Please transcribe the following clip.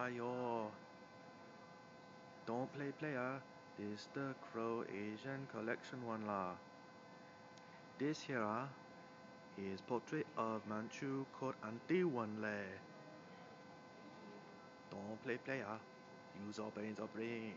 Ayo. Don't play player. This the Crow Asian collection one la. This here ah, is portrait of Manchu court auntie one leh. Don't play player. Use your brains or brain.